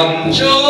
Come join.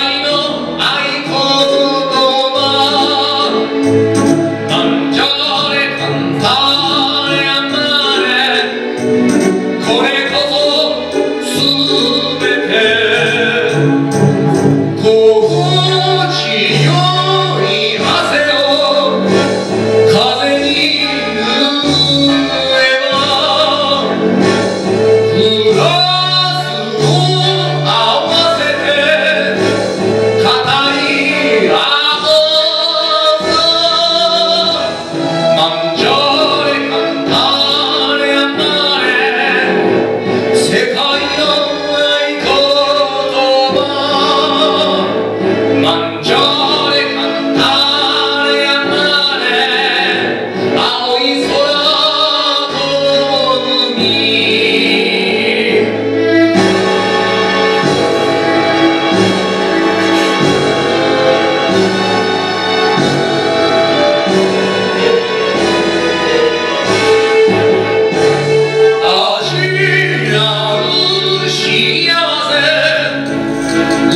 Իազե,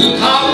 ու թավ հա-